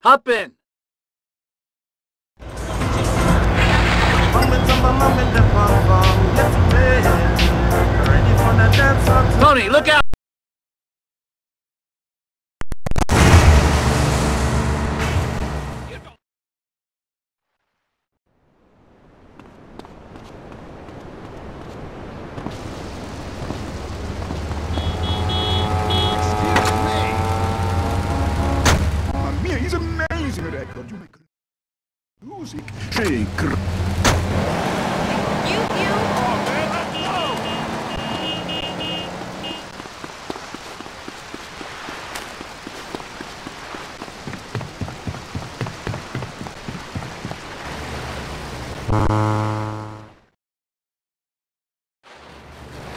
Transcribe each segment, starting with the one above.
Hop in. Tony, look out! That You make music. Shake. You, you.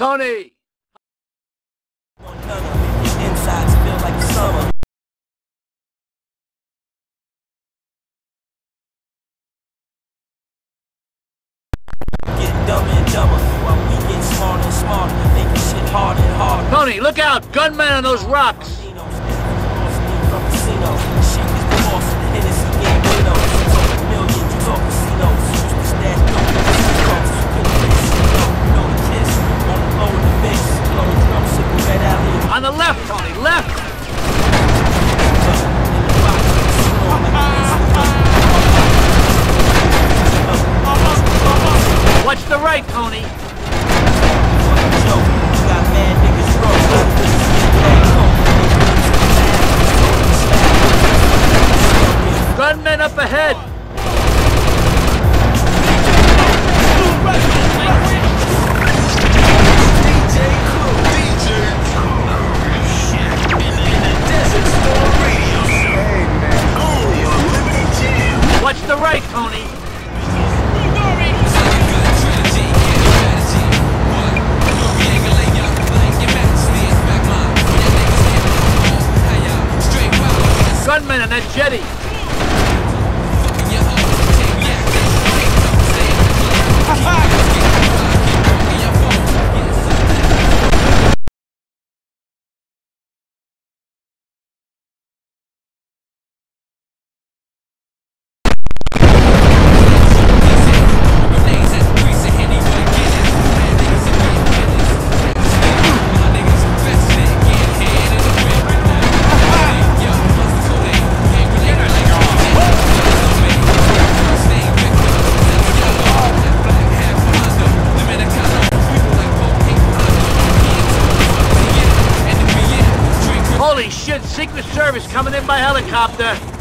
Tony! Dumber and dumber while we get smarter and smarter, making shit harder and harder. Tony, look out! Gunmen on those rocks! The Tony! Gunmen that jetty! Holy shit, Secret Service coming in by helicopter!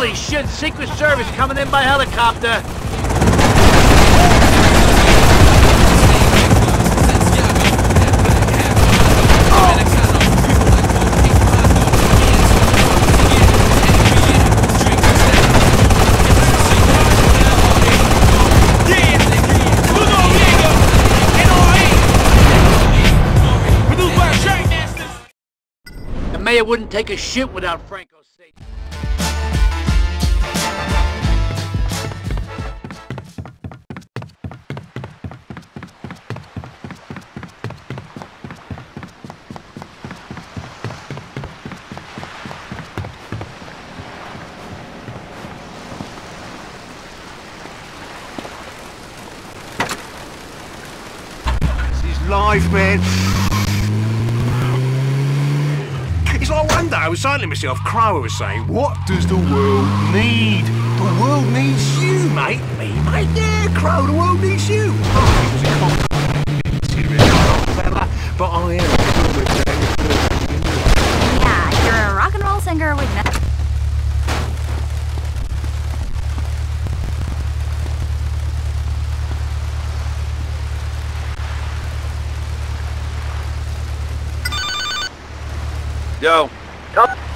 Holy shit, Secret Service coming in by helicopter! The mayor wouldn't take a shit without Franco's safety. Life, man. It's like one day I was saying to myself, Crow was saying, what does the world need? The world needs you, mate. Me, mate. Yeah, Crow, the world needs you. Tchau. Tchau.